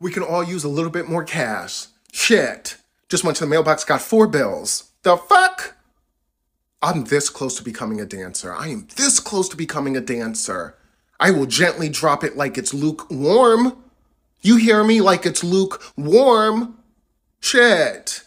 We can all use a little bit more cash. Shit. Just went to the mailbox, got four bills. The fuck? I'm this close to becoming a dancer. I am this close to becoming a dancer. I will gently drop it like it's lukewarm. You hear me? Like it's lukewarm. Shit.